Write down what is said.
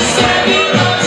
Savior